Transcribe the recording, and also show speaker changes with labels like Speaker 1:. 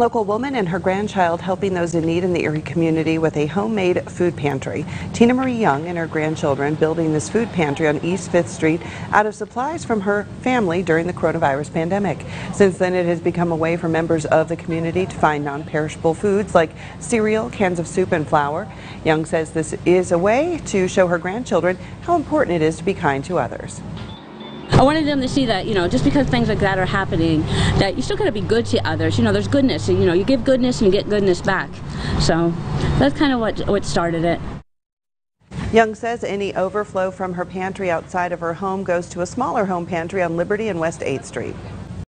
Speaker 1: Local woman and her grandchild helping those in need in the Erie community with a homemade food pantry. Tina Marie Young and her grandchildren building this food pantry on East 5th Street out of supplies from her family during the coronavirus pandemic. Since then, it has become a way for members of the community to find non-perishable foods like cereal, cans of soup, and flour. Young says this is a way to show her grandchildren how important it is to be kind to others.
Speaker 2: I wanted them to see that, you know, just because things like that are happening, that you still got to be good to others. You know, there's goodness. You know, you give goodness and you get goodness back. So that's kind of what, what started it.
Speaker 1: Young says any overflow from her pantry outside of her home goes to a smaller home pantry on Liberty and West 8th Street.